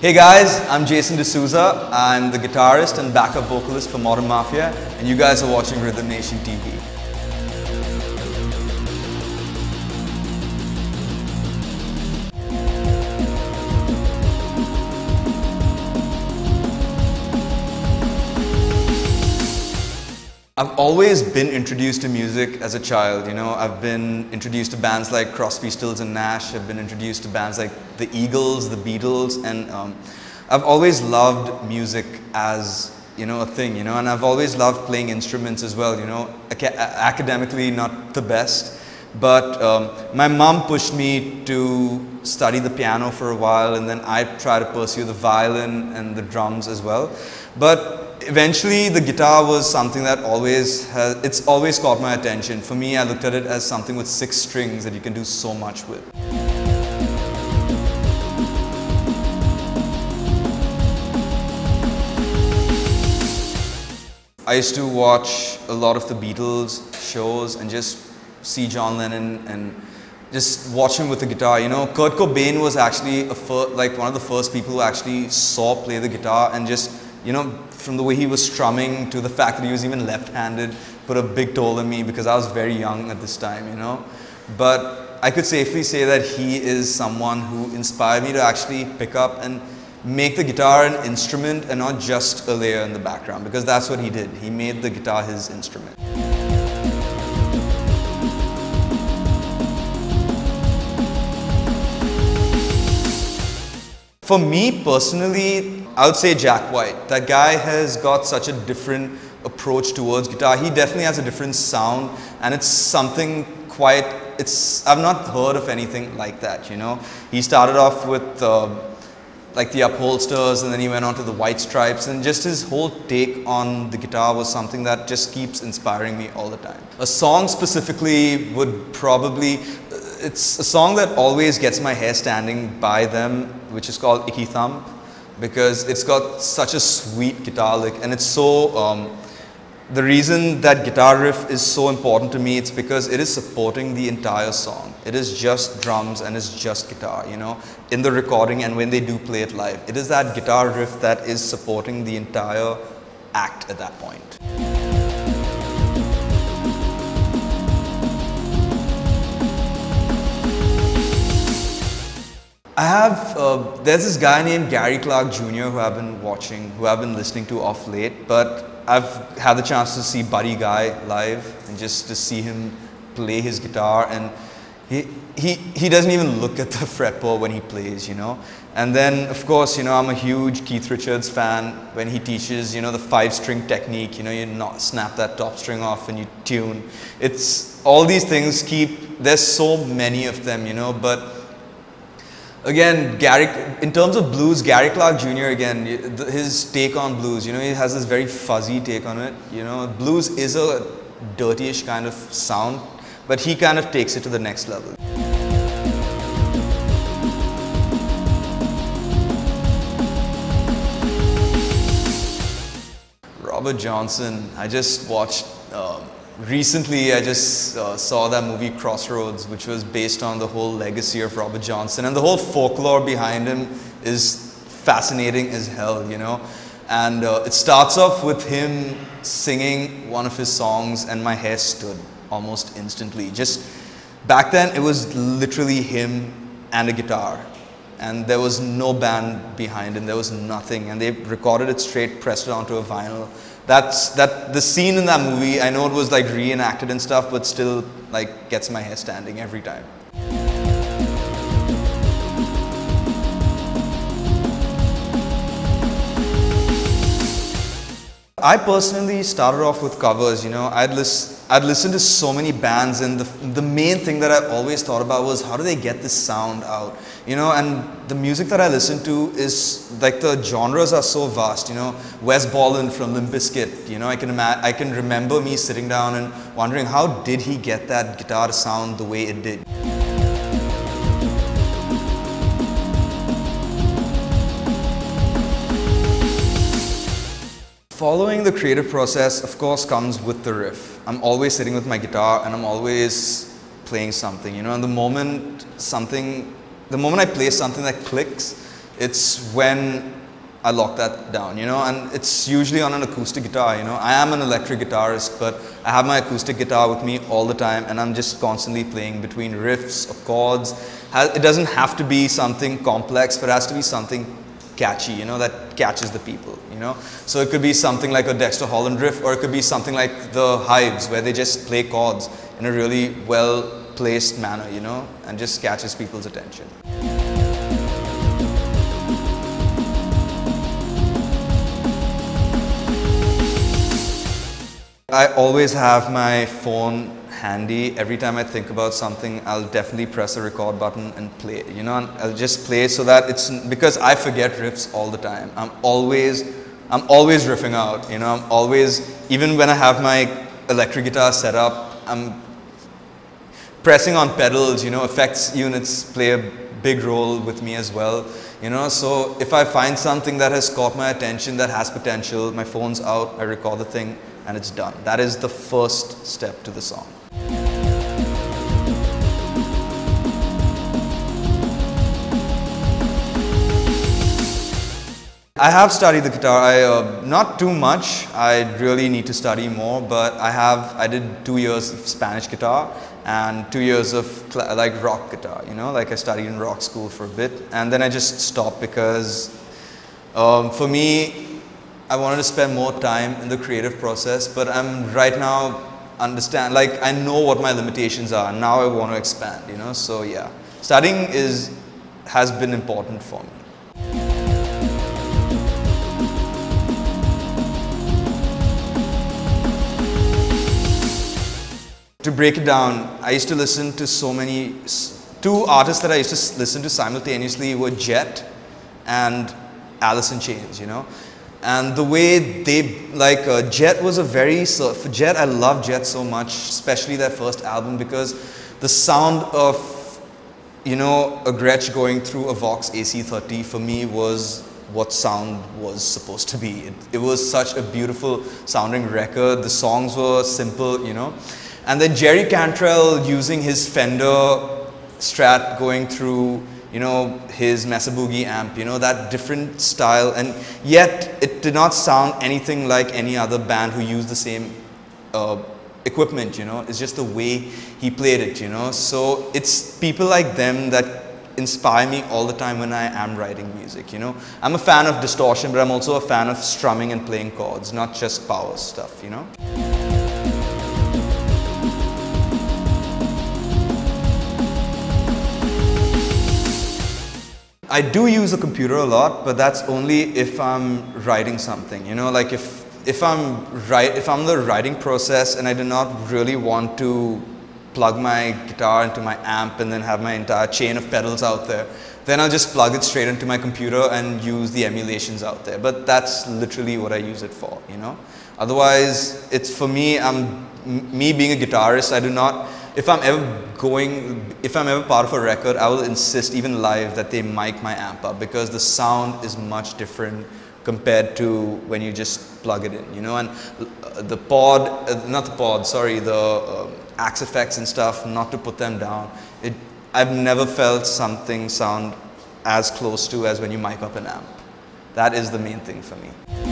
Hey guys, I'm Jason D'Souza. I'm the guitarist and backup vocalist for Modern Mafia, and you guys are watching Rhythm Nation TV. I've always been introduced to music as a child, you know. I've been introduced to bands like Crosby, Stills and Nash. I've been introduced to bands like the Eagles, the Beatles, and um, I've always loved music as, you know, a thing, you know. And I've always loved playing instruments as well, you know. Aca- academically, not the best, but um, my mom pushed me to study the piano for a while, and then I tried to pursue the violin and the drums as well. But eventually the guitar was something that always has, it's always caught my attention. For me, I looked at it as something with six strings that you can do so much with. I used to watch a lot of the Beatles shows and just see John Lennon and just watch him with the guitar. You know, Kurt Cobain was actually a like one of the first people who actually saw play the guitar and just you know, from the way he was strumming to the fact that he was even left-handed, put a big toll on me because I was very young at this time, you know. But I could safely say that he is someone who inspired me to actually pick up and make the guitar an instrument and not just a layer in the background because that's what he did. He made the guitar his instrument. For me personally, I would say Jack White. That guy has got such a different approach towards guitar. He definitely has a different sound, and it's something quite. It's I've not heard of anything like that. You know, he started off with uh, like the Upholsterers, and then he went on to the white stripes, and just his whole take on the guitar was something that just keeps inspiring me all the time. A song specifically would probably. It's a song that always gets my hair standing by them, which is called Icky Thump because it's got such a sweet guitar lick and it's so um, the reason that guitar riff is so important to me it's because it is supporting the entire song. It is just drums and it's just guitar you know in the recording and when they do play it live. It is that guitar riff that is supporting the entire act at that point I have, uh, there's this guy named Gary Clark Jr. who I've been watching, who I've been listening to off late, but I've had the chance to see Buddy Guy live and just to see him play his guitar and he, he, he doesn't even look at the fretboard when he plays, you know. And then, of course, you know, I'm a huge Keith Richards fan when he teaches, you know, the five string technique, you know, you not snap that top string off and you tune. It's all these things keep, there's so many of them, you know, but again, Gary, in terms of blues, Gary Clark Jr. again, his take on blues, you know, he has this very fuzzy take on it. You know, blues is a dirtyish kind of sound, but he kind of takes it to the next level. Robert Johnson, I just watched. Recently I just uh, saw that movie Crossroads, which was based on the whole legacy of Robert Johnson, and the whole folklore behind him is fascinating as hell, you know. And uh, it starts off with him singing one of his songs, and my hair stood almost instantly. Just back then, it was literally him and a guitar. And there was no band behind him, there was nothing. And they recorded it straight, pressed it onto a vinyl, that's that the scene in that movie i know it was like reenacted and stuff but still like gets my hair standing every time I personally started off with covers, you know, I'd, lis- I'd listen to so many bands and the, the main thing that I always thought about was how do they get this sound out, you know, and the music that I listen to is like the genres are so vast, you know, Wes Borland from Limp Bizkit, you know, I can, ima- I can remember me sitting down and wondering how did he get that guitar sound the way it did. Following the creative process, of course, comes with the riff. I'm always sitting with my guitar and I'm always playing something, you know, and the moment something, the moment I play something that clicks, it's when I lock that down, you know, and it's usually on an acoustic guitar, you know. I am an electric guitarist, but I have my acoustic guitar with me all the time and I'm just constantly playing between riffs or chords. It doesn't have to be something complex, but it has to be something catchy, you know, that catches the people, you know. So it could be something like a Dexter Holland riff or it could be something like the Hives where they just play chords in a really well placed manner, you know, and just catches people's attention. I always have my phone handy. Every time I think about something, I'll definitely press a record button and play. You know, I'll just play so that it's because I forget riffs all the time. I'm always, I'm always riffing out. You know, I'm always, even when I have my electric guitar set up, I'm pressing on pedals. You know, effects units play a big role with me as well. You know, so if I find something that has caught my attention, that has potential, my phone's out, I record the thing and it's done. That is the first step to the song. I have studied the guitar, I, uh, not too much, I really need to study more, but I have, I did two years of Spanish guitar and two years of like rock guitar, you know, like I studied in rock school for a bit and then I just stopped because um, for me, I wanted to spend more time in the creative process, but I'm right now understand like I know what my limitations are. Now I want to expand, you know. So yeah, studying is has been important for me. To break it down, I used to listen to so many two artists that I used to listen to simultaneously were Jet and Alice in Chains, you know? And the way they like uh, Jet was a very so for Jet I love Jet so much especially their first album because the sound of you know a Gretsch going through a Vox AC30 for me was what sound was supposed to be. It, it was such a beautiful sounding record. The songs were simple you know and then Jerry Cantrell using his Fender Strat going through you know, his Mesa Boogie amp, you know, that different style. And yet it did not sound anything like any other band who used the same uh, equipment, you know. It's just the way he played it, you know. So it's people like them that inspire me all the time when I am writing music, you know. I'm a fan of distortion, but I'm also a fan of strumming and playing chords, not just power stuff, you know. I do use a computer a lot, but that's only if I'm writing something. You know, like if if I'm right, if I'm the writing process and I do not really want to plug my guitar into my amp and then have my entire chain of pedals out there, then I'll just plug it straight into my computer and use the emulations out there. But that's literally what I use it for. You know, otherwise it's for me. I'm me being a guitarist. I do not if I'm ever going, if I'm ever part of a record, I will insist even live that they mic my amp up because the sound is much different compared to when you just plug it in, you know, and the pod, uh, not the pod, sorry, the uh, Axe-Fx and stuff, not to put them down, it, I've never felt something sound as close to as when you mic up an amp. That is the main thing for me.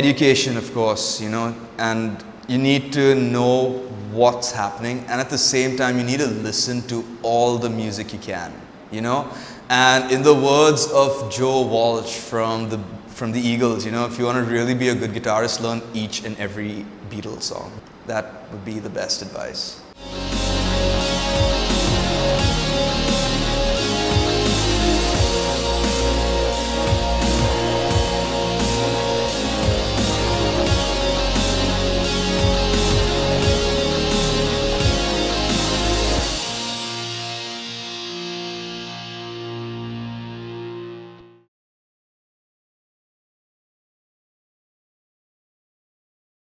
Education, of course, you know, and you need to know what's happening, and at the same time, you need to listen to all the music you can, you know. And in the words of Joe Walsh from the from the Eagles, you know, if you want to really be a good guitarist, learn each and every Beatles song. That would be the best advice.